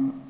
um,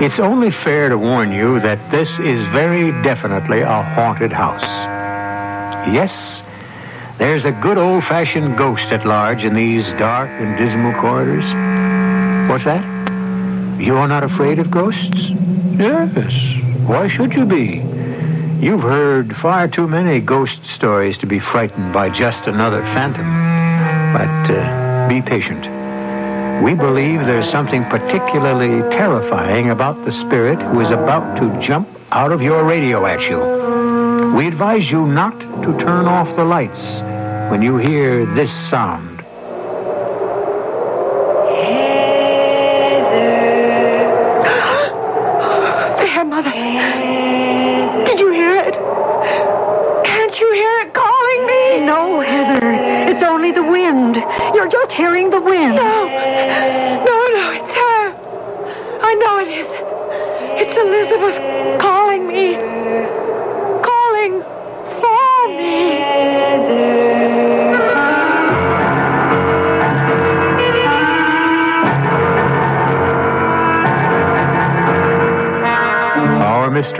It's only fair to warn you that this is very definitely a haunted house. Yes, there's a good old fashioned ghost at large in these dark and dismal corridors. What's that? You're not afraid of ghosts? Yes. Why should you be? You've heard far too many ghost stories to be frightened by just another phantom. But uh, be patient. We believe there's something particularly terrifying about the spirit who is about to jump out of your radio at you. We advise you not to turn off the lights when you hear this sound.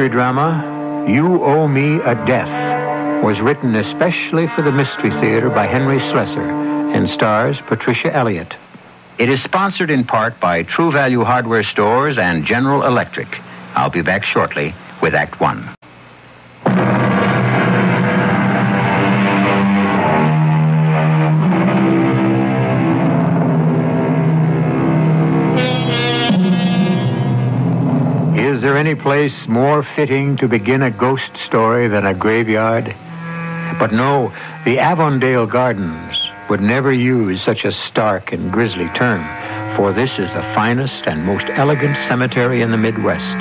Mystery drama, You Owe Me a Death, was written especially for the Mystery Theater by Henry Slesar and stars Patricia Elliott. It is sponsored in part by True Value Hardware Stores and General Electric. I'll be back shortly with Act One. Place more fitting to begin a ghost story than a graveyard? But no, the Avondale Gardens would never use such a stark and grisly term, for this is the finest and most elegant cemetery in the Midwest,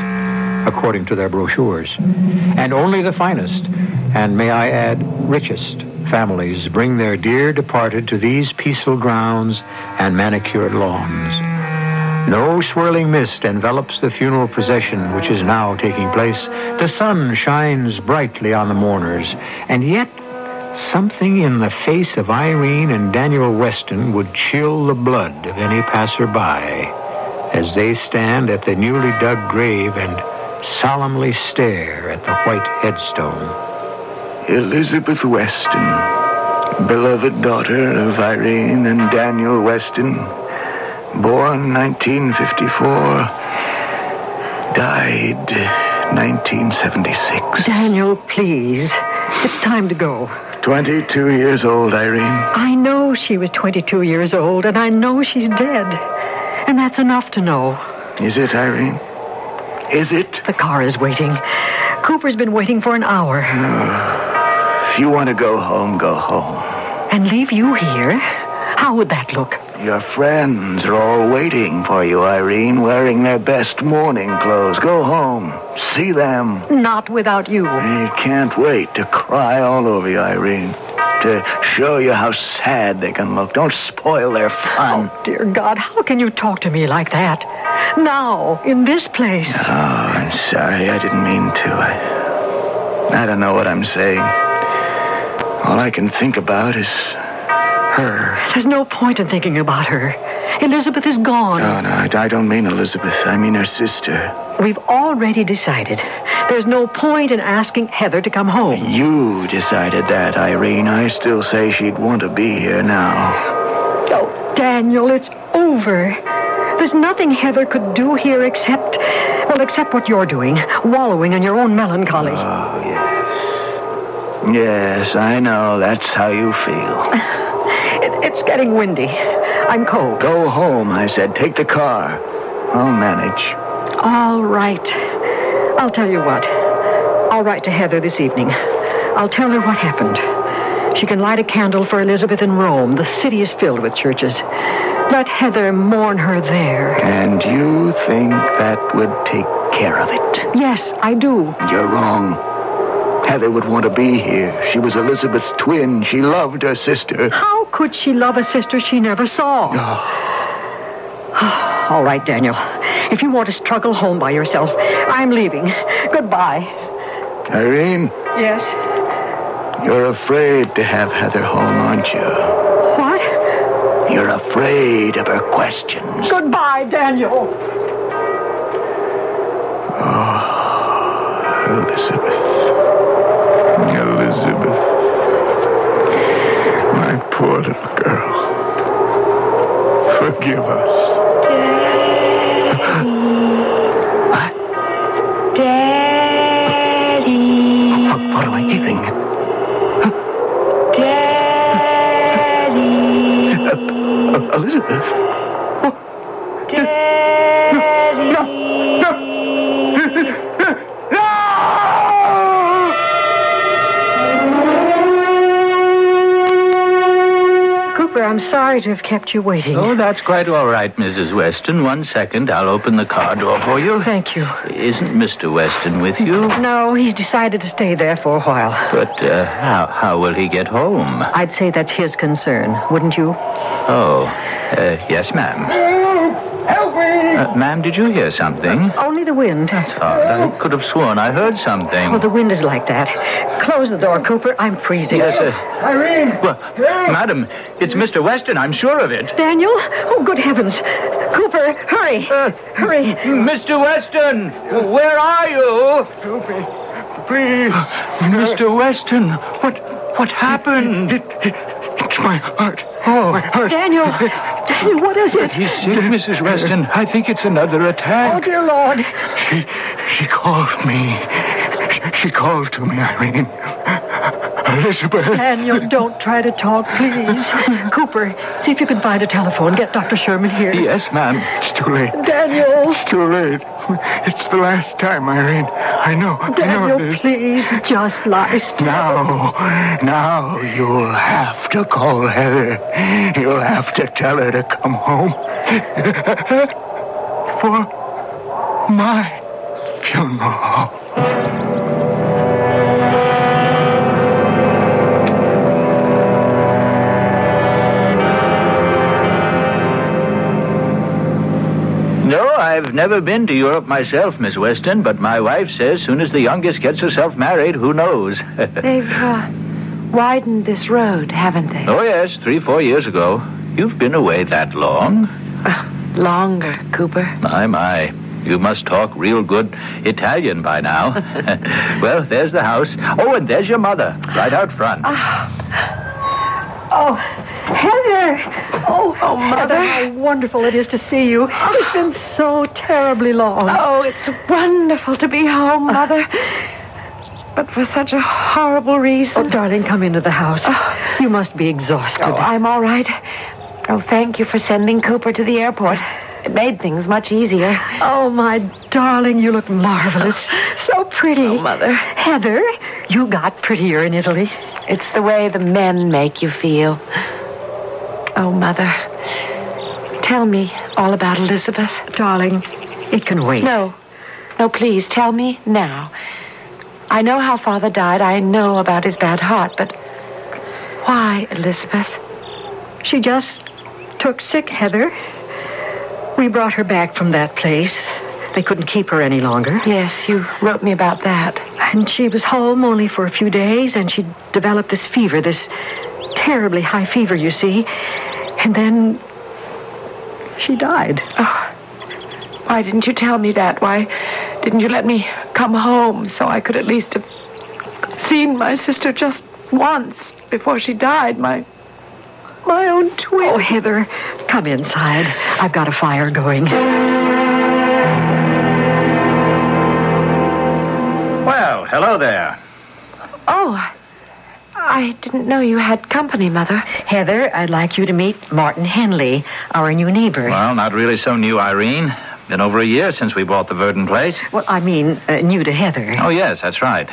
according to their brochures. And only the finest, and may I add, richest families bring their dear departed to these peaceful grounds and manicured lawns. No swirling mist envelops the funeral procession which is now taking place. The sun shines brightly on the mourners, and yet something in the face of Irene and Daniel Weston would chill the blood of any passerby as they stand at the newly dug grave and solemnly stare at the white headstone. Elizabeth Weston, beloved daughter of Irene and Daniel Weston, born 1954, died 1976. Daniel, please. It's time to go. 22 years old, Irene. I know she was 22 years old, and I know she's dead. And that's enough to know. Is it, Irene? Is it? The car is waiting. Cooper's been waiting for an hour. If you want to go home, go home. And leave you here? How would that look? Your friends are all waiting for you, Irene, wearing their best mourning clothes. Go home. See them. Not without you. They can't wait to cry all over you, Irene. To show you how sad they can look. Don't spoil their fun. Oh, dear God, how can you talk to me like that? Now, in this place. Oh, I'm sorry. I didn't mean to. I, I don't know what I'm saying. All I can think about is her. There's no point in thinking about her. Elizabeth is gone. No, no, I, I don't mean Elizabeth. I mean her sister. We've already decided. There's no point in asking Heather to come home. You decided that, Irene. I still say she'd want to be here now. Oh, Daniel, it's over. There's nothing Heather could do here except, well, except what you're doing, wallowing in your own melancholy. Oh, yes. Yes, I know. That's how you feel. It, it's getting windy. I'm cold. Go home, I said. Take the car. I'll manage. All right. I'll tell you what. I'll write to Heather this evening. I'll tell her what happened. She can light a candle for Elizabeth in Rome. The city is filled with churches. Let Heather mourn her there. And you think that would take care of it? Yes, I do. You're wrong. Heather would want to be here. She was Elizabeth's twin. She loved her sister. How could she love a sister she never saw? All right, Daniel. If you want to struggle home by yourself, I'm leaving. Goodbye. Irene, Yes. you're afraid to have Heather home, aren't you? What? You're afraid of her questions. Goodbye, Daniel. Oh, Elizabeth. Elizabeth. Poor little girl. Forgive us. Daddy. What? Daddy. What, what am I hearing? Daddy. Uh, Elizabeth? To have kept you waiting. Oh, that's quite all right, Mrs. Weston. One second. I'll open the car door for you. Thank you. Isn't Mr. Weston with you? No, he's decided to stay there for a while. But uh, how, how will he get home? I'd say that's his concern, wouldn't you? Oh, uh, yes, ma'am. Help me! Uh, ma'am, did you hear something? Only the wind. That's Odd. I could have sworn I heard something. Well, the wind is like that. Close the door, Cooper. I'm freezing. Yes, uh, Irene! well, madam, it's Mr. Weston. I'm sure of it. Daniel? Oh, good heavens. Cooper, hurry. hurry. Mr. Weston, where are you? Cooper, me. Please. Mr. Weston, what what happened? It, it, it's my heart. Oh. My heart. Daniel. What is it? He's sick, Mrs. Weston. I think it's another attack. Oh, dear Lord. She, she called me. She, she called to me, Irene. Elizabeth. Daniel, don't try to talk, please. Cooper, see if you can find a telephone. Get Dr. Sherman here. Yes, ma'am. It's too late. Daniel. It's too late. It's the last time, Irene. I know. I know Daniel, it is. please, just lie still. Now, now you'll have to call Heather. You'll have to tell her to come home. For my funeral. I've never been to Europe myself, Miss Weston, but my wife says soon as the youngest gets herself married, who knows? They've uh, widened this road, haven't they? oh, yes, three, four years ago. You've been away that long? Longer, Cooper. My, my. You must talk real good Italian by now. well, there's the house. Oh, and there's your mother, right out front. Oh, Heather! Oh, Oh, Mother. Heather, how wonderful it is to see you. It's been so terribly long. Oh, it's wonderful to be home, uh, Mother. But for such a horrible reason. Oh, darling, come into the house. Oh. You must be exhausted. Oh, I'm all right. Oh, thank you for sending Cooper to the airport. It made things much easier. Oh, my darling, you look marvelous. So pretty. Oh, Mother. Heather, you got prettier in Italy. It's the way the men make you feel. Oh, Mother. Tell me all about Elizabeth. Darling, it can wait. No. No, please, tell me now. I know how Father died. I know about his bad heart, but why, Elizabeth? She just took sick, Heather. We brought her back from that place. They couldn't keep her any longer. Yes, you wrote me about that. And she was home only for a few days, and she developed this fever, this terribly high fever, you see. And then she died. Oh, why didn't you tell me that? Why didn't you let me come home so I could at least have seen my sister just once before she died? My my own twin. Oh, Heather, come inside. I've got a fire going. Well, hello there. Oh, I didn't know you had company, Mother. Heather, I'd like you to meet Martin Henley, our new neighbor. Well, not really so new, Irene. Been over a year since we bought the Verdon place. Well, I mean, uh, new to Heather. Oh, yes, that's right.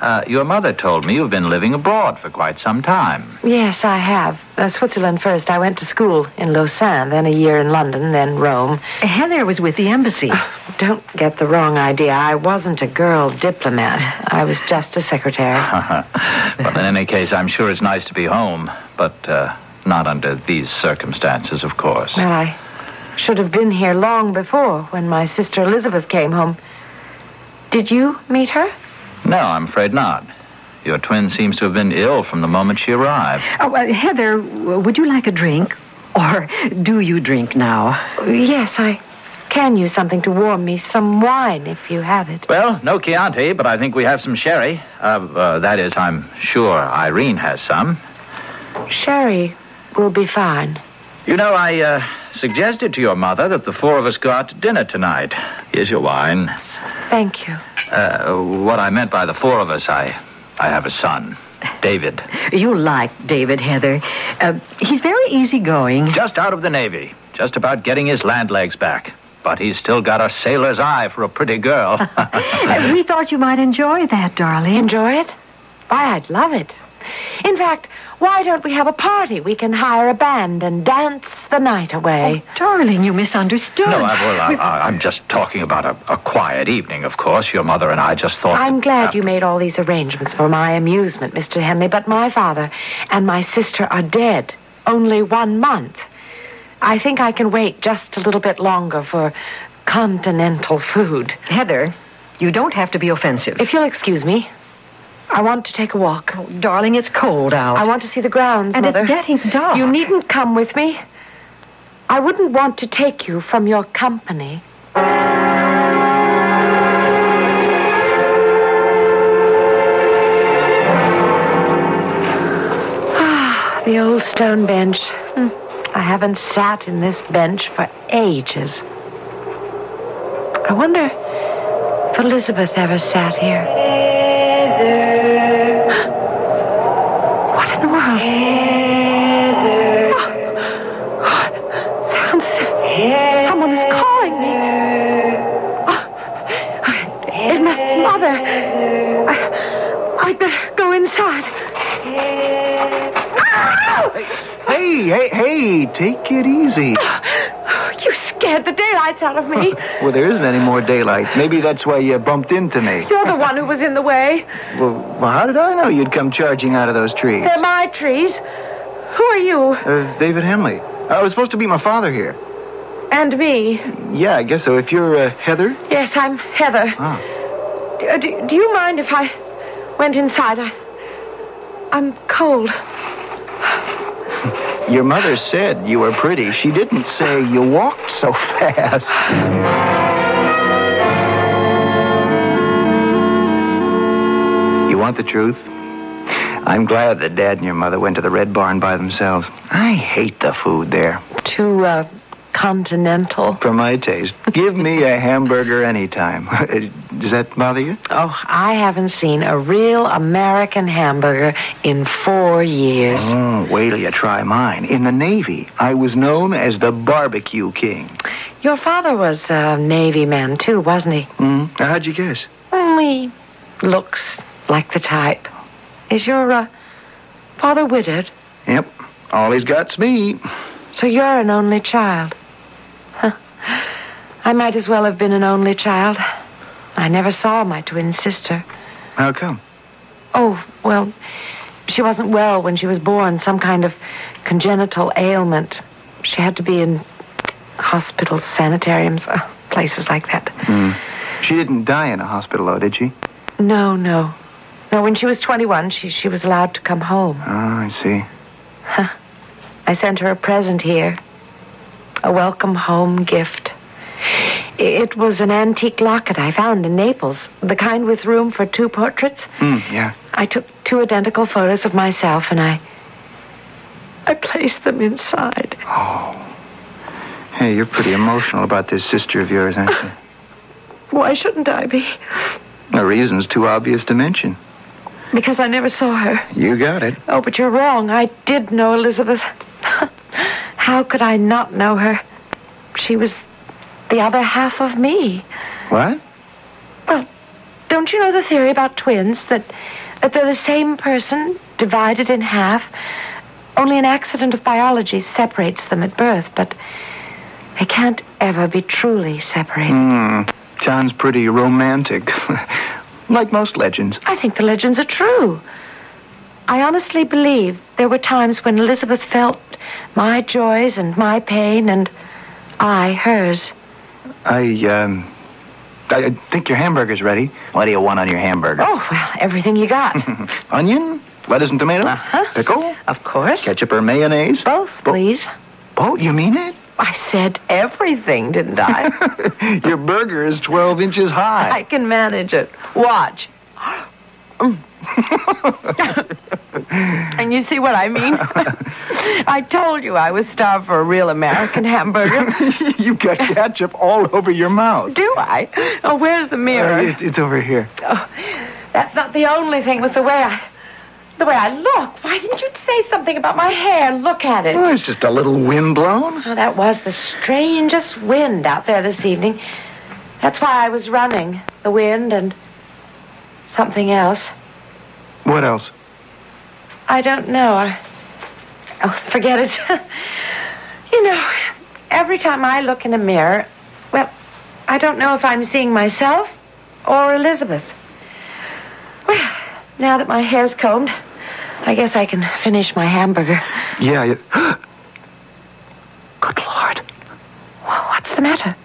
Uh, your mother told me you've been living abroad for quite some time. Yes, I have. Uh, Switzerland first. I went to school in Lausanne, then a year in London, then Rome. Heather was with the embassy. Don't get the wrong idea. I wasn't a girl diplomat. I was just a secretary. well, in any case, I'm sure it's nice to be home, but uh, not under these circumstances, of course. Well, I should have been here long before when my sister Elizabeth came home. Did you meet her? No, I'm afraid not. Your twin seems to have been ill from the moment she arrived. Oh, uh, Heather, would you like a drink? Or do you drink now? Yes, I can use something to warm me. Some wine, if you have it. Well, no Chianti, but I think we have some sherry. Uh, uh, that is, I'm sure Irene has some. Sherry will be fine. You know, I uh, suggested to your mother that the four of us go out to dinner tonight. Here's your wine. Thank you. Uh, what I meant by the four of us, I, I have a son, David, You like David, Heather. Uh, he's very easygoing. just out of the Navy, just about getting his land legs back. But he's still got a sailor's eye for a pretty girl. We thought you might enjoy that, darling. Enjoy it? Why, I'd love it. In fact, why don't we have a party? We can hire a band and dance the night away. Oh, darling, you misunderstood. no, I, well, I, I, I'm just talking about a, a quiet evening, of course. Your mother and I just thought. I'm that- glad you made all these arrangements for my amusement, Mr. Henley, but my father and my sister are dead. Only one month. I think I can wait just a little bit longer for continental food. Heather, you don't have to be offensive. If you'll excuse me, I want to take a walk. Oh, darling, it's cold out. I want to see the grounds, and Mother. it's getting dark. You needn't come with me. I wouldn't want to take you from your company. Ah, the old stone bench. Hmm. I haven't sat in this bench for ages. I wonder if Elizabeth ever sat here. What in the world? Oh, sounds. Someone is calling me. Oh, it must be Mother. I, I'd better go inside. Ah! Hey, hey, hey, take it easy. Ah! Scared the daylights out of me. Well, there isn't any more daylight. Maybe that's why you bumped into me. You're the one who was in the way. Well, well how did I know you'd come charging out of those trees? They're my trees. Who are you? Uh, David Henley. I was supposed to meet my father here. And me. Yeah, I guess so. If you're uh, Heather. Yes, I'm Heather. Ah. Do, do, do you mind if I went inside? I, I'm cold. Your mother said you were pretty. She didn't say you walked so fast. You want the truth? I'm glad that Dad and your mother went to the Red Barn by themselves. I hate the food there. Too, continental. For my taste. Give me a hamburger anytime. Does that bother you? Oh, I haven't seen a real American hamburger in four years. Oh, wait till you try mine. In the Navy, I was known as the barbecue king. Your father was a Navy man, too, wasn't he? Hmm? How'd you guess? Mm, he looks like the type. Is your uh, father widowed? Yep. All he's got's me. So you're an only child. Huh. I might as well have been an only child. I never saw my twin sister. How come? Oh, well, she wasn't well when she was born, some kind of congenital ailment. She had to be in hospitals, sanitariums, uh, places like that. Hmm. She didn't die in a hospital, though, did she? No, no. No, when she was 21, she, she was allowed to come home. Oh, I see. I sent her a present here. A welcome home gift. It was an antique locket I found in Naples, the kind with room for two portraits. Mm, yeah. I took two identical photos of myself and I. I placed them inside. Oh. Hey, you're pretty emotional about this sister of yours, aren't you? Why shouldn't I be? The reason's too obvious to mention. Because I never saw her. You got it. Oh, but you're wrong. I did know Elizabeth. How could I not know her? She was the other half of me. What? Well, don't you know the theory about twins? That, that they're the same person, divided in half? Only an accident of biology separates them at birth, but they can't ever be truly separated. Hmm. Sounds pretty romantic. like most legends. I think the legends are true. I honestly believe there were times when Elizabeth felt my joys and my pain, and I hers. I, um. I think your hamburger's ready. What do you want on your hamburger? Oh, well, everything you got. Onion? Lettuce and tomato? Uh-huh. Pickle? of course. Ketchup or mayonnaise? Both, Bo- please. Both? you mean it? I said everything, didn't I? your burger is 12 inches high. I can manage it. Watch. And you see what I mean? I told you I was starved for a real American hamburger. You've got ketchup all over your mouth. Do I? Oh, where's the mirror? Uh, it's, it's over here. Oh, that's not the only thing with the way I the way I look. Why didn't you say something about my hair? Look at it. Oh, it's just a little wind blown. Oh, that was the strangest wind out there this evening. That's why I was running. The wind and something else. What else? I don't know. I... Oh, forget it. you know, every time I look in a mirror, well, I don't know if I'm seeing myself or Elizabeth. Well, now that my hair's combed, I guess I can finish my hamburger. Yeah, you... Good Lord. Well, what's the matter?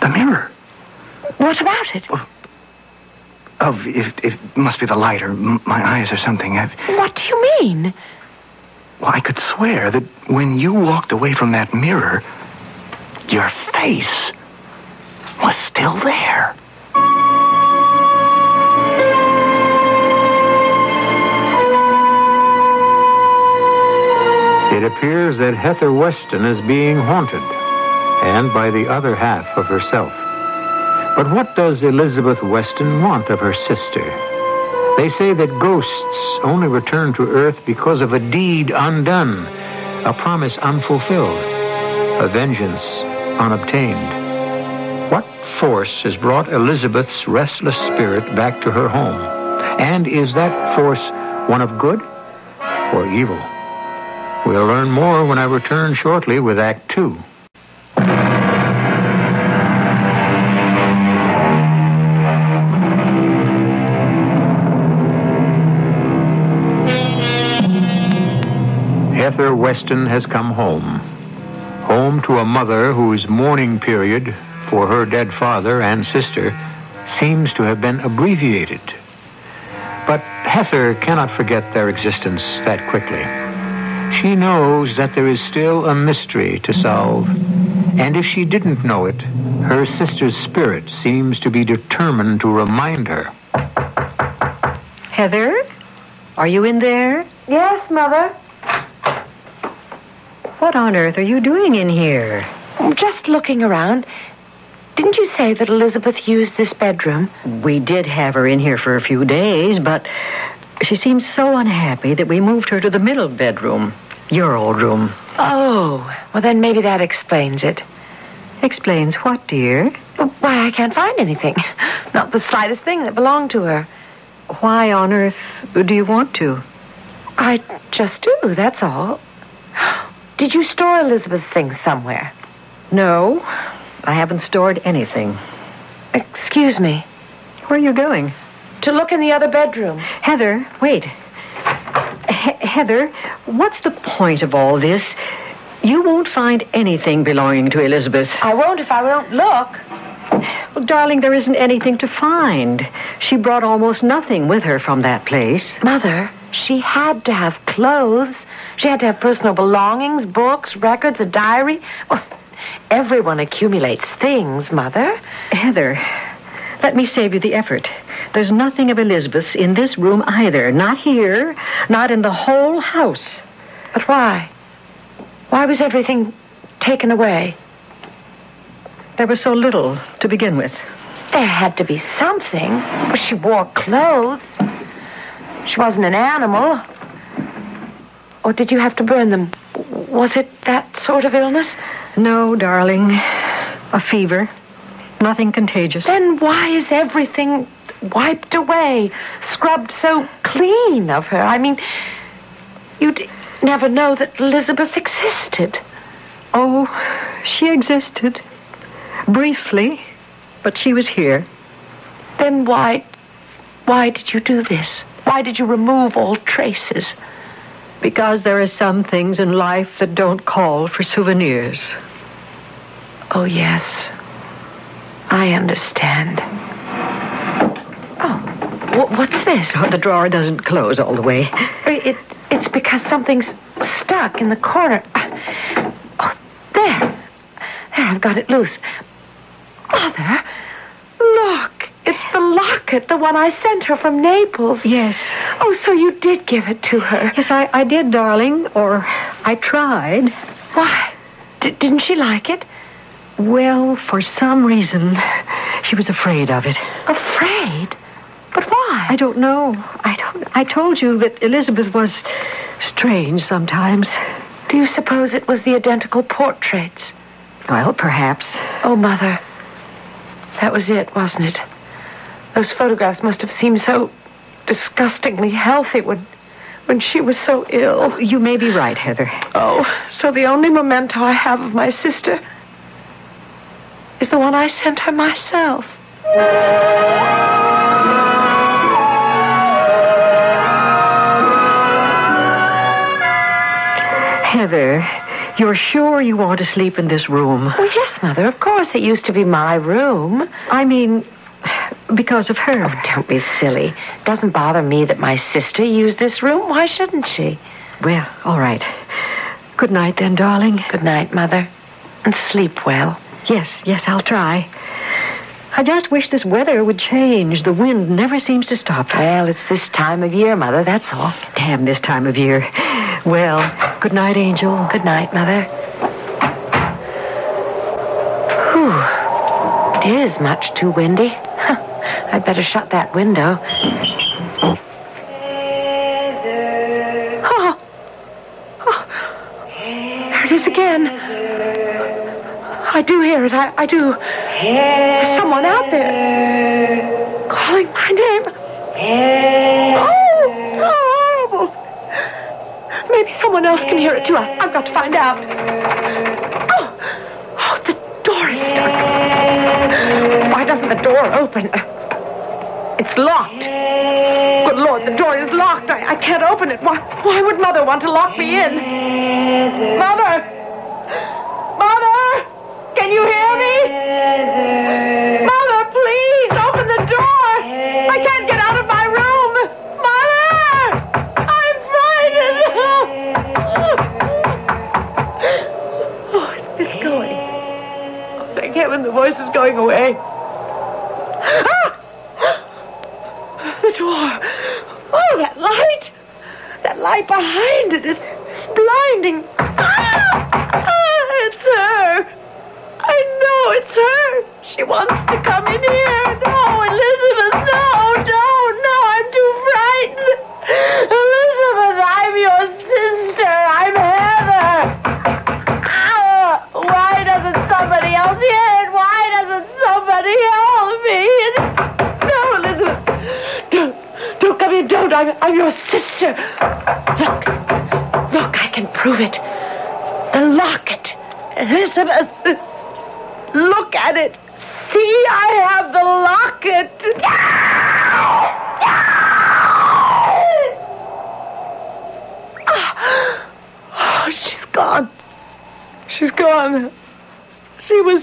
The mirror. What about it? Oh, it, it must be the light or m- my eyes or something. I've, What do you mean? well, I could swear that when you walked away from that mirror, your face was still there. It appears that Heather Weston is being haunted, and by the other half of herself. But what does Elizabeth Weston want of her sister? They say that ghosts only return to Earth because of a deed undone, a promise unfulfilled, a vengeance unobtained. What force has brought Elizabeth's restless spirit back to her home? And is that force one of good or evil? We'll learn more when I return shortly with Act Two. Weston has come home. Home to a mother whose mourning period for her dead father and sister seems to have been abbreviated. But Heather cannot forget their existence that quickly. She knows that there is still a mystery to solve. And if she didn't know it, her sister's spirit seems to be determined to remind her. Heather? Are you in there? Yes, Mother. What on earth are you doing in here? Just looking around. Didn't you say that Elizabeth used this bedroom? We did have her in here for a few days, but she seemed so unhappy that we moved her to the middle bedroom, your old room. Oh, well, then maybe that explains it. Explains what, dear? Why, I can't find anything. Not the slightest thing that belonged to her. Why on earth do you want to? I just do, that's all. Did you store Elizabeth's things somewhere? No, I haven't stored anything. Excuse me. Where are you going? To look in the other bedroom. Heather, wait. He- Heather, what's the point of all this? You won't find anything belonging to Elizabeth. I won't if I don't look. Well, darling, there isn't anything to find. She brought almost nothing with her from that place. Mother, she had to have clothes. She had to have personal belongings, books, records, a diary. Well, everyone accumulates things, Mother. Heather, let me save you the effort. There's nothing of Elizabeth's in this room either. Not here, not in the whole house. But why? Why was everything taken away? There was so little to begin with. There had to be something. Well, she wore clothes. She wasn't an animal. Or did you have to burn them? Was it that sort of illness? No, darling. A fever. Nothing contagious. Then why is everything wiped away, scrubbed so clean of her? I mean, you'd never know that Elizabeth existed. Oh, she existed. Briefly, but she was here. Then why. Why did you do this? Why did you remove all traces? Because there are some things in life that don't call for souvenirs. Oh, yes. I understand. Oh, wh- what's this? Oh, the drawer doesn't close all the way. It, it's because something's stuck in the corner. Ah, oh, there. There, I've got it loose. Mother, look. It's the locket, the one I sent her from Naples. Yes. Oh, so you did give it to her. Yes, I, I did, darling. Or I tried. Why? D- didn't she like it? Well, for some reason, she was afraid of it. Afraid? But why? I don't know. I don't. I told you that Elizabeth was strange sometimes. Do you suppose it was the identical portraits? Well, perhaps. Oh, Mother. That was it, wasn't it? Those photographs must have seemed so disgustingly healthy when when she was so ill. You may be right, Heather. Oh, so the only memento I have of my sister is the one I sent her myself. Heather, you're sure you want to sleep in this room? Oh, yes, Mother. Of course, it used to be my room. I mean, because of her. Oh, don't be silly. Doesn't bother me that my sister used this room. Why shouldn't she? Well, all right. Good night, then, darling. Good night, Mother. And sleep well. Yes, yes, I'll try. I just wish this weather would change. The wind never seems to stop. Well, it's this time of year, Mother, that's all. Damn this time of year. Well, good night, Angel. Good night, Mother. Whew. It is much too windy. Huh. I'd better shut that window. Oh. Oh. There it is again. I do hear it. I, I do. There's someone out there calling my name. Oh, how horrible. Maybe someone else can hear it too. I, I've got to find out. Oh, oh, the door is stuck. Why doesn't the door open? It's locked. Good Lord, the door is locked. I, I can't open it. Why, why would Mother want to lock me in? Mother! Mother! Can you hear me? Mother, please, open the door. I can't get out of my room. Mother! I'm frightened. Oh, it's going. Oh, thank heaven the voice is going away. Ah! The door. Oh, that light. That light behind it is blinding. Ah! Ah, it's her. I know it's her. She wants to come in here. No, Elizabeth, no, don't, no, I'm too frightened. Elizabeth, I'm your sister. I'm Heather. Ah, why doesn't somebody else hear it? Why doesn't somebody help me? No, Elizabeth. Don't, don't come in. Don't. I'm, I'm your sister. Look, look, I can prove it. The locket. Elizabeth. Look at it. See, I have the locket. Oh, she's gone. She's gone. She was,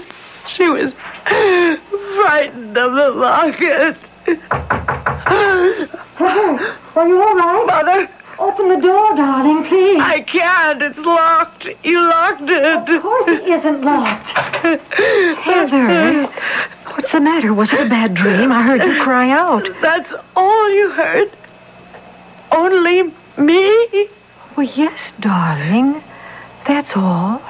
she was frightened of the locket. Are you all right? Mother, Open the door, darling, please. I can't. It's locked. You locked it. Of course it isn't locked. Heather, what's the matter? Was it a bad dream? I heard you cry out. That's all you heard. Only me. Well, yes, darling. That's all.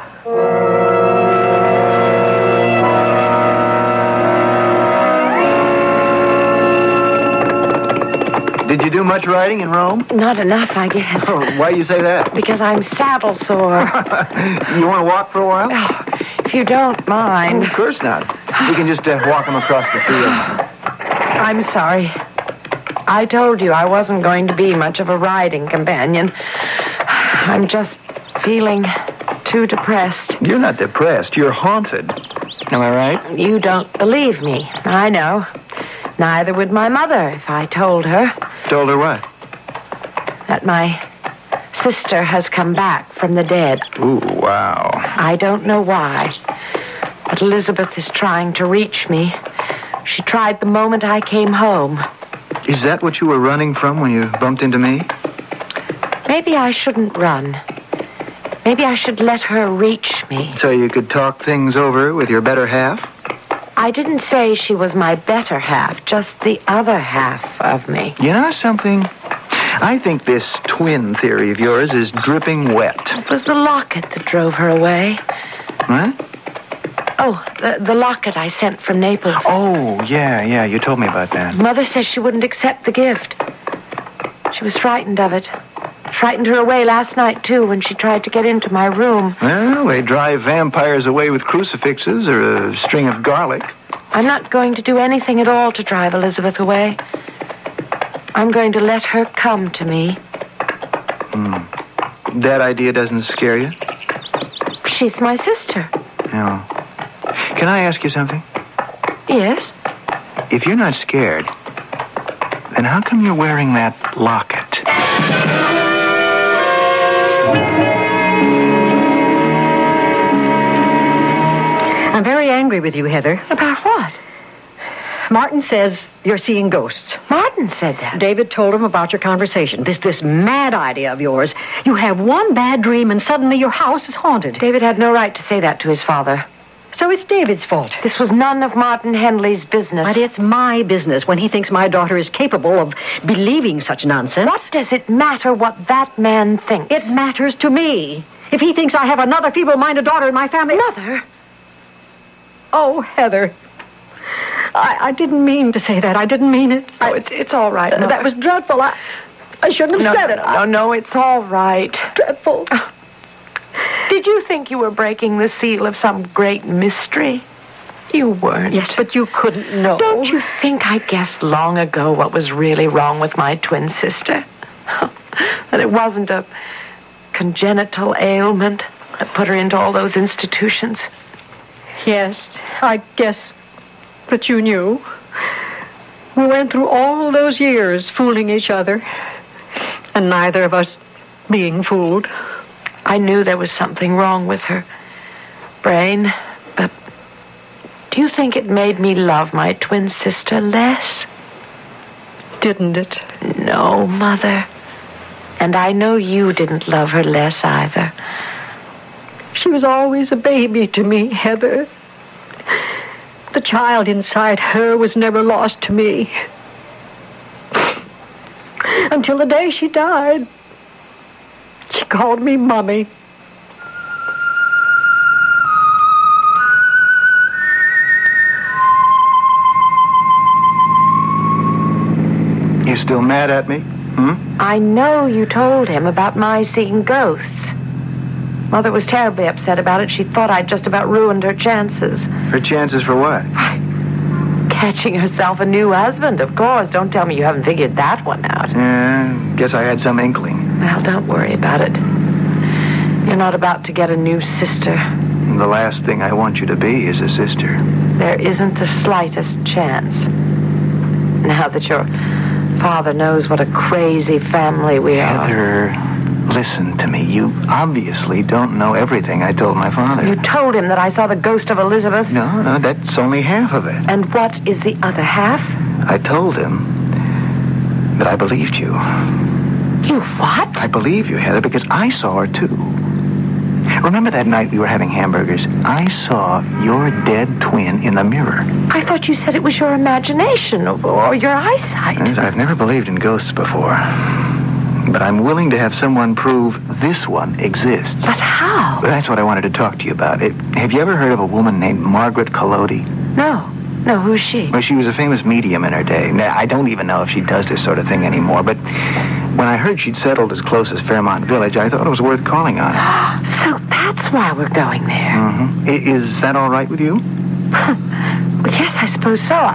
Much riding in Rome? Not enough, I guess. Oh, why do you say that? Because I'm saddle sore. you want to walk for a while? Oh, if you don't Oh, mind. of course not. We can just uh, walk them across the field. I'm sorry. I told you I wasn't going to be much of a riding companion. I'm just feeling too depressed. You're not depressed. You're haunted. Am I right? You don't believe me. I know. Neither would my mother if I told her Told her what? that my sister has come back from the dead. Ooh, wow. I don't know why, but Elizabeth is trying to reach me. She tried the moment I came home. Is that what you were running from when you bumped into me? Maybe I shouldn't run. Maybe I should let her reach me. So you could talk things over with your better half? I didn't say she was my better half, just the other half of me. You know something? I think this twin theory of yours is dripping wet. It was the locket that drove her away. What? Oh, the, the locket I sent from Naples. Oh, yeah, yeah. You told me about that. Mother says she wouldn't accept the gift. She was frightened of it. Frightened her away last night, too, when she tried to get into my room. Well, they drive vampires away with crucifixes or a string of garlic. I'm not going to do anything at all to drive Elizabeth away. I'm going to let her come to me. Hmm. That idea doesn't scare you? She's my sister. No. Can I ask you something? Yes? If you're not scared, then how come you're wearing that locket? I'm very angry with you, Heather. About what? Martin says you're seeing ghosts. Martin said that. David told him about your conversation. This this mad idea of yours. You have one bad dream and suddenly your house is haunted. David had no right to say that to his father. So it's David's fault. This was none of Martin Henley's business. But it's my business when he thinks my daughter is capable of believing such nonsense. What does it matter what that man thinks? It matters to me. If he thinks I have another feeble-minded daughter in my family. Mother, Oh, Heather. I, I didn't mean to say that. I didn't mean it. Oh, I- it's, it's all right. Uh, that was dreadful. I, I shouldn't have no, said it. no, no, no, it's all right. Dreadful. Did you think you were breaking the seal of some great mystery? You weren't. Yes, but you couldn't know. Don't you think I guessed long ago what was really wrong with my twin sister? that it wasn't a congenital ailment that put her into all those institutions. Yes, I guess that you knew. We went through all those years fooling each other, and neither of us being fooled. I knew there was something wrong with her brain, but do you think it made me love my twin sister less? Didn't it? No, Mother. And I know you didn't love her less either. She was always a baby to me, Heather. The child inside her was never lost to me. Until the day she died. She called me Mummy. You still mad at me? Hmm? I know you told him about my seeing ghosts. Mother was terribly upset about it. She thought I'd just about ruined her chances. Her chances for what? Catching herself a new husband, of course. Don't tell me you haven't figured that one out. Yeah, guess I had some inkling. Well, don't worry about it. You're not about to get a new sister. The last thing I want you to be is a sister. There isn't the slightest chance. Now that your father knows what a crazy family we are. Heather, listen to me. You obviously don't know everything I told my father. You told him that I saw the ghost of Elizabeth. No, no, that's only half of it. And what is the other half? I told him that I believed you. You what? I believe you, Heather, because I saw her too. Remember that night we were having hamburgers? I saw your dead twin in the mirror. I thought you said it was your imagination or, your eyesight. I've never believed in ghosts before. But I'm willing to have someone prove this one exists. But how? That's what I wanted to talk to you about. It, have you ever heard of a woman named Margaret Collodi? No. No, who's she? Well, she was a famous medium in her day. Now, I don't even know if she does this sort of thing anymore, but when I heard she'd settled as close as Fairmont Village, I thought it was worth calling on her. So that's why we're going there. Mm-hmm. Is that all right with you? Well, yes, I suppose so.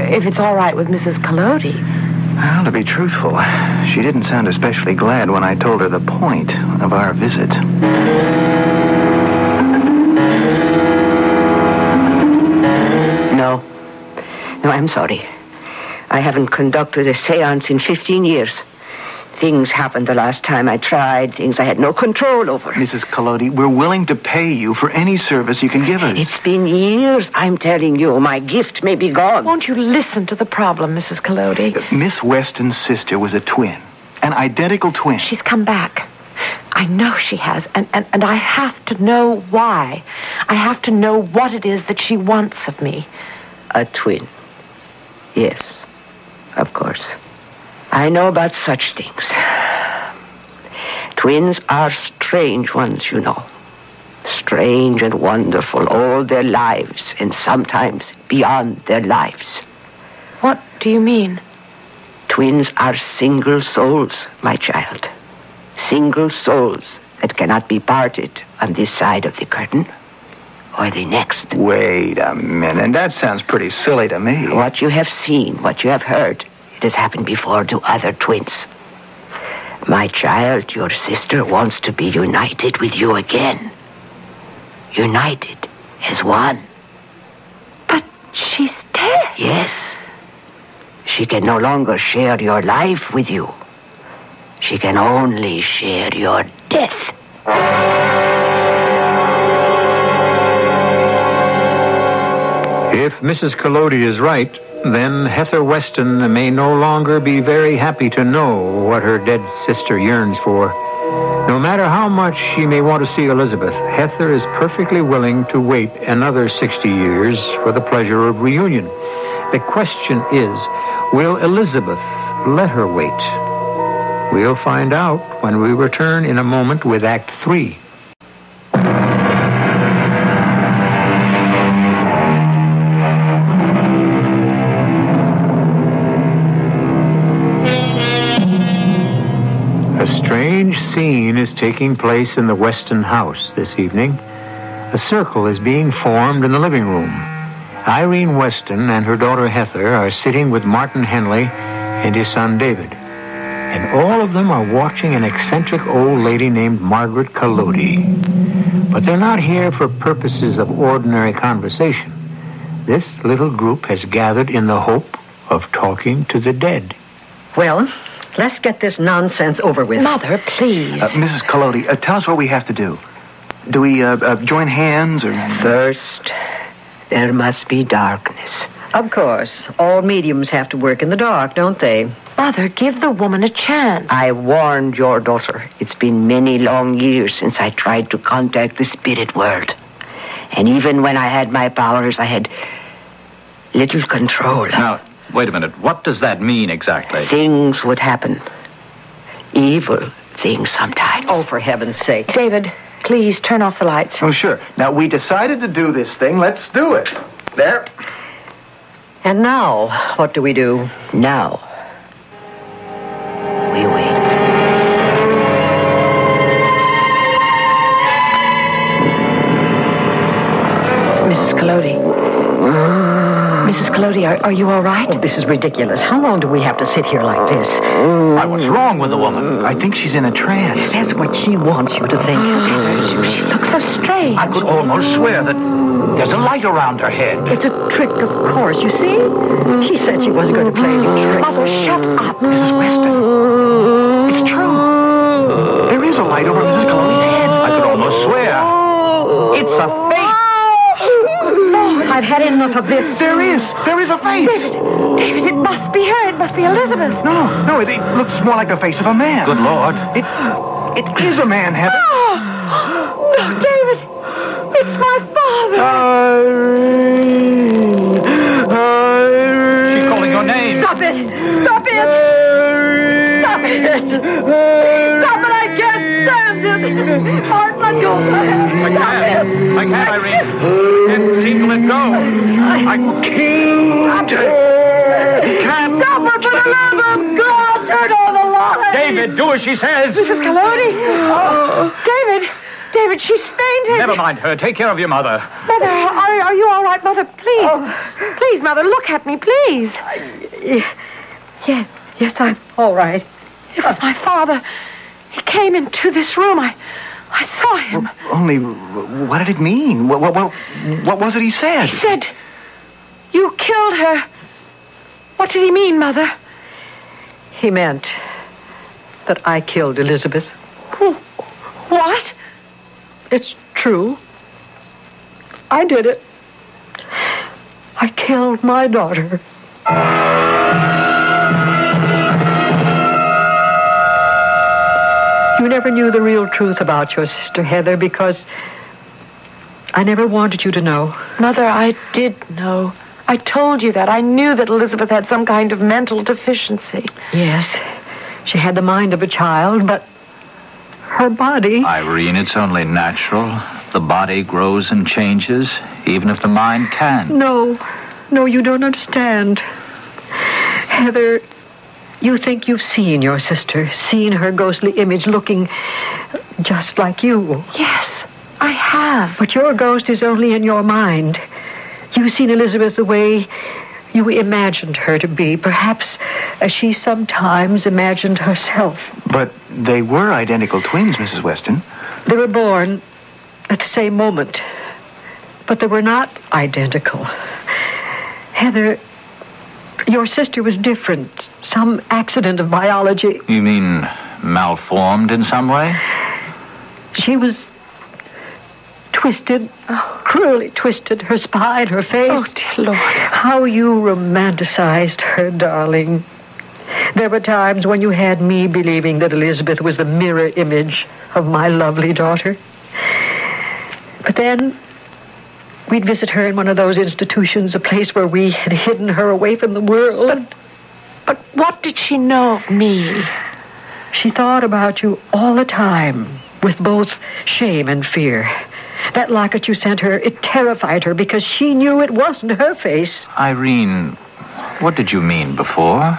If it's all right with Mrs. Collodi. Well, to be truthful, she didn't sound especially glad when I told her the point of our visit. No, I'm sorry. I haven't conducted a seance in 15 years. Things happened the last time I tried, things I had no control over. Mrs. Collodi, we're willing to pay you for any service you can give us. It's been years, I'm telling you. My gift may be gone. Won't you listen to the problem, Mrs. Collodi? Uh, Miss Weston's sister was a twin, an identical twin. She's come back. I know she has, and, and, and I have to know why. I have to know what it is that she wants of me. A twin. Yes, of course. I know about such things. Twins are strange ones, you know. Strange and wonderful all their lives, and sometimes beyond their lives. What do you mean? Twins are single souls, my child. Single souls that cannot be parted on this side of the curtain or the next. Wait a minute. That sounds pretty silly to me. What you have seen, what you have heard, it has happened before to other twins. My child, your sister wants to be united with you again. United as one. But she's dead. Yes. She can no longer share your life with you. She can only share your death. If Mrs. Collodi is right, then Heather Weston may no longer be very happy to know what her dead sister yearns for. No matter how much she may want to see Elizabeth, Heather is perfectly willing to wait another 60 years for the pleasure of reunion. The question is, will Elizabeth let her wait? We'll find out when we return in a moment with Act 3. Scene is taking place in the Weston house this evening. A circle is being formed in the living room. Irene Weston and her daughter Heather are sitting with Martin Henley and his son David. And all of them are watching an eccentric old lady named Margaret Collodi. But they're not here for purposes of ordinary conversation. This little group has gathered in the hope of talking to the dead. Well, let's get this nonsense over with. Mother, please. Uh, Mrs. Collodi, uh, tell us what we have to do. Do we uh, uh, join hands or. First, there must be darkness. Of course. All mediums have to work in the dark, don't they? Mother, give the woman a chance. I warned your daughter. It's been many long years since I tried to contact the spirit world. And even when I had my powers, I had little control. Now, wait a minute. What does that mean exactly? Things would happen. Evil things sometimes. Oh, for heaven's sake. David, please turn off the lights. Oh, sure. Now, we decided to do this thing. Let's do it. There. And now, what do we do? Now, Mrs. Collodi, are, are you all right? Oh, this is ridiculous. How long do we have to sit here like this? Why, what's wrong with the woman? I think she's in a trance. That's what she wants you to think. Oh, she looks so strange. I could almost swear that there's a light around her head. It's a trick, of course, you see? She said she wasn't going to play any tricks. Mother, shut up. Mrs. Weston. It's true. There is a light over Mrs. Collodi's head. I could almost swear. It's a face. I I've had enough of this. There is. There is a face. David, David, it must be her. It must be Elizabeth. No, no, it, it looks more like the face of a man. Good Lord. It, it is a man, Heather. Oh, no, David, it's my father. Irene. Irene. She's calling your name. Stop it! Stop it! Stop it! Stop it! I can't stand it! Art, let go! I can't. it! I can't, Irene. I can't let go. I Killed can't. Stop her for the love of God! Turn on the light! David, do as she says. Mrs. Collodi! Oh, David! David, she's fainted! Never mind her. Take care of your mother. Mother, are, are you all right, Mother? Please. Oh. Please, Mother, look at me, please. Yes, yes, I'm all right. It was my father. He came into this room. I, I saw him. Only, what did it mean? What, what, what, what was it he said? He said, You killed her. What did he mean, Mother? He meant that I killed Elizabeth. What? It's true. I did it. I killed my daughter. Never knew the real truth about your sister, Heather, because I never wanted you to know. Mother, I did know. I told you that. I knew that Elizabeth had some kind of mental deficiency. Yes, she had the mind of a child, but her body. Irene, it's only natural. The body grows and changes, even if the mind can. No, no, you don't understand. Heather, you think you've seen your sister, seen her ghostly image looking just like you. Yes, I have. But your ghost is only in your mind. You've seen Elizabeth the way you imagined her to be, perhaps as she sometimes imagined herself. But they were identical twins, Mrs. Weston. They were born at the same moment, but they were not identical. Heather, your sister was different. Some accident of biology. You mean malformed in some way? She was twisted, cruelly twisted. Her spine, her face. Oh, dear Lord. How you romanticized her, darling. There were times when you had me believing that Elizabeth was the mirror image of my lovely daughter. But then we'd visit her in one of those institutions, a place where we had hidden her away from the world. But what did she know of me? She thought about you all the time, with both shame and fear. That locket you sent her, it terrified her because she knew it wasn't her face. Irene, what did you mean before?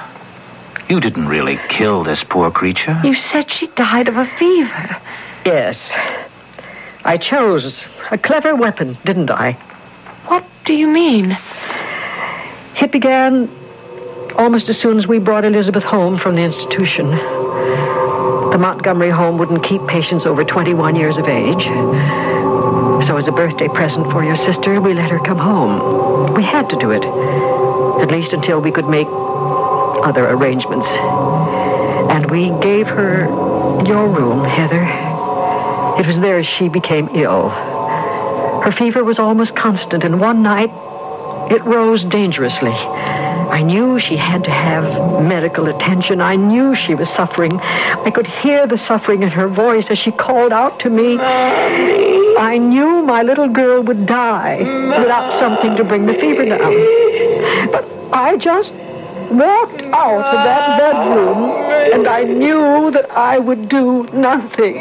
You didn't really kill this poor creature. You said she died of a fever. Yes. I chose a clever weapon, didn't I? What do you mean? It began almost as soon as we brought Elizabeth home from the institution. The Montgomery home wouldn't keep patients over 21 years of age. So, as a birthday present for your sister, we let her come home. We had to do it, at least until we could make other arrangements. And we gave her your room, Heather. It was there she became ill. Her fever was almost constant, and one night it rose dangerously. I knew she had to have medical attention. I knew she was suffering. I could hear the suffering in her voice as she called out to me. I knew my little girl would die without something to bring the fever down. But I just walked out of that bedroom, and I knew that I would do nothing.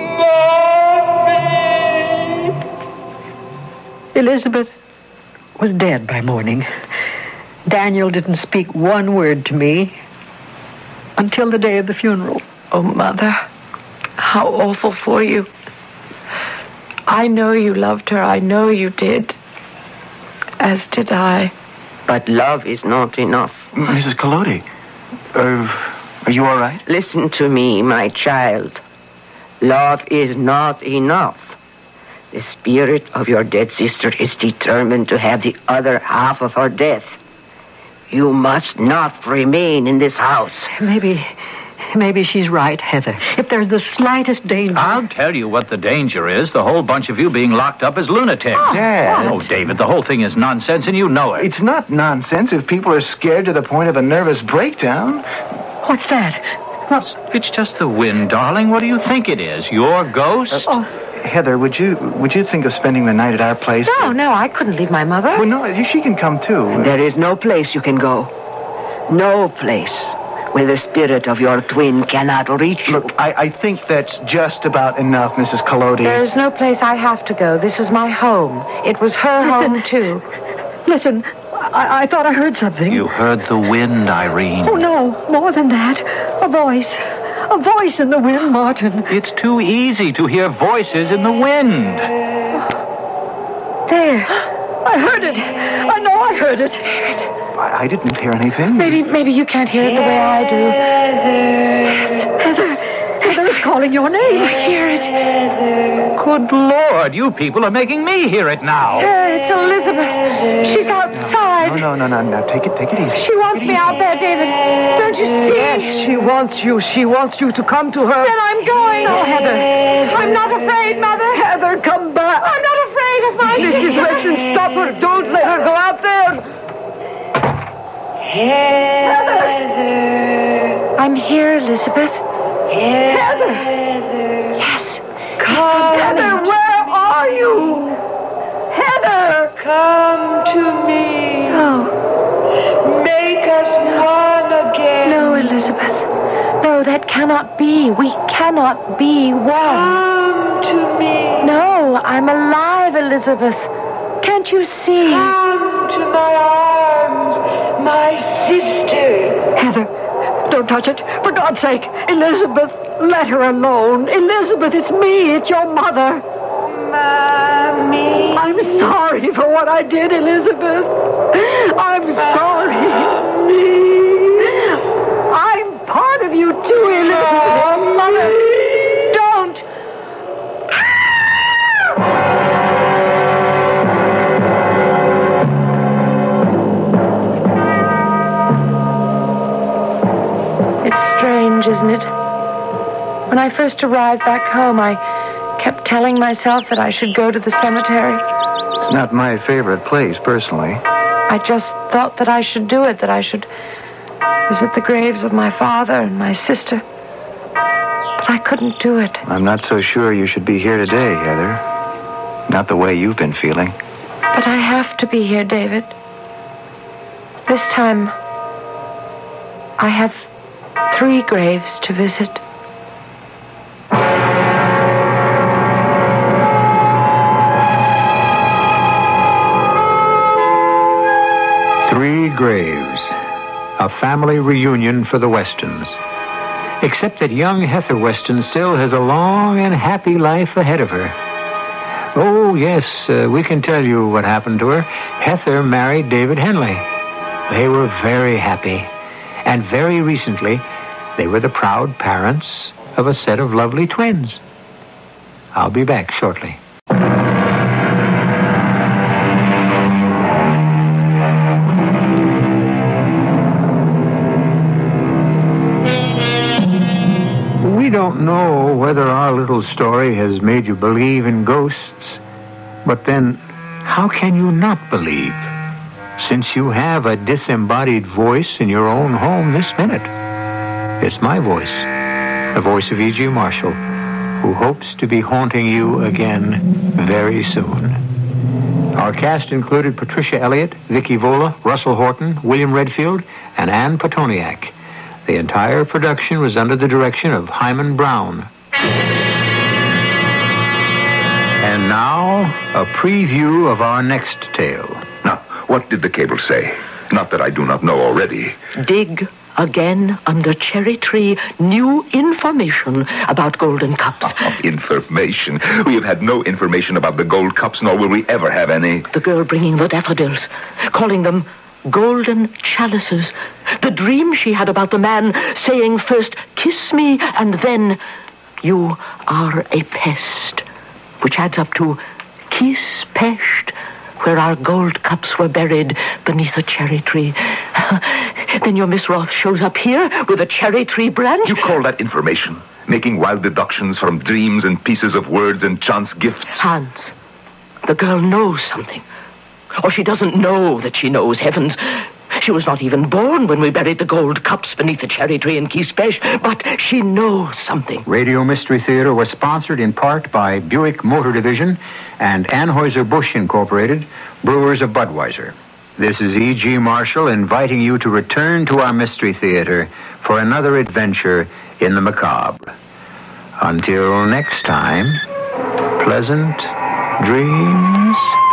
Elizabeth was dead by morning. Daniel didn't speak one word to me until the day of the funeral. Oh, Mother, how awful for you. I know you loved her. I know you did. As did I. But love is not enough. Mrs. Collodi, are, uh, are you all right? Listen to me, my child. Love is not enough. The spirit of your dead sister is determined to have the other half of her death. You must not remain in this house. Maybe, maybe she's right, Heather. If there's the slightest danger. I'll tell you what the danger is the whole bunch of you being locked up as lunatics. Oh, Dad. Oh, David, the whole thing is nonsense, and you know it. It's not nonsense if people are scared to the point of a nervous breakdown. What's that? It's just the wind, darling. What do you think it is? Your ghost? Oh, Heather, would you would you think of spending the night at our place? No, no, I couldn't leave my mother. Well, no, she can come too. There is no place you can go. No place where the spirit of your twin cannot reach you. Look, I, I think that's just about enough, Mrs. Collodi. There's no place I have to go. This is my home. It was her home, too. listen. I, I thought I heard something. You heard the wind, Irene. Oh, no. More than that. A voice. A voice in the wind, Martin. It's too easy to hear voices in the wind. There. I heard it. I know I heard it. I, I didn't hear anything. Maybe, maybe you can't hear it the way I do. Heather. Heather is calling your name. I hear it. Good Lord, you people are making me hear it now. There, it's Elizabeth. She's outside. No, no, no, no, no. Take it, take it easy. She wants me out there, David. Don't you see? Yes, She wants you. She wants you to come to her. Then I'm going. No, Heather. I'm not afraid, Mother. Heather, come back. I'm not afraid of my Mrs. Weston, stop her. Don't let her go out there. Heather. I'm here, Elizabeth. Heather. Yes. Come. Heather, where are you? Heather. Come to me. Oh, Make us one again. no, Elizabeth. No, that cannot be. We cannot be one. Come to me. No, I'm alive, Elizabeth. Can't you see? Come to my arms, my sister. Heather, don't touch it. For God's sake. Elizabeth, let her alone. Elizabeth, it's me. It's your mother. Mommy. I'm sorry for what I did, Elizabeth. I'm sorry. I'm part of you too, Elizabeth. Mother, don't. It's strange, isn't it? When I first arrived back home, I kept telling myself that I should go to the cemetery. It's not my favorite place, personally. I just thought that I should do it, that I should visit the graves of my father and my sister. But I couldn't do it. I'm not so sure you should be here today, Heather. Not the way you've been feeling. But I have to be here, David. This time, I have three graves to visit. Three graves. A family reunion for the Westons. Except that young Heather Weston still has a long and happy life ahead of her. Oh, yes, uh, we can tell you what happened to her. Heather married David Henley. They were very happy. And very recently, they were the proud parents of a set of lovely twins. I'll be back shortly. Story has made you believe in ghosts, but then how can you not believe? Since you have a disembodied voice in your own home this minute. It's my voice, the voice of E.G. Marshall, who hopes to be haunting you again very soon. Our cast included Patricia Elliott, Vicky Vola, Russell Horton, William Redfield, and Ann Pitoniak. The entire production was under the direction of Himan Brown. And now, a preview of our next tale. Now, what did the cable say? Not that I do not know already. Dig again under cherry tree new information about golden cups. Ah, ah, information. We have had no information about the gold cups, nor will we ever have any. The girl bringing the daffodils, calling them golden chalices. The dream she had about the man saying first, kiss me, and then, you are a pest, which adds up to kiss pest, where our gold cups were buried beneath a cherry tree. Then your Miss Roth shows up here with a cherry tree branch? You call that information? Making wild deductions from dreams and pieces of words and chance gifts? Hans, the girl knows something. Or she doesn't know that she knows, heavens. She was not even born when we buried the gold cups beneath the cherry tree in Keyspesh, but she knows something. Radio Mystery Theater was sponsored in part by Buick Motor Division and Anheuser-Busch Incorporated, brewers of Budweiser. This is E.G. Marshall inviting you to return to our Mystery Theater for another adventure in the macabre. Until next time, pleasant dreams.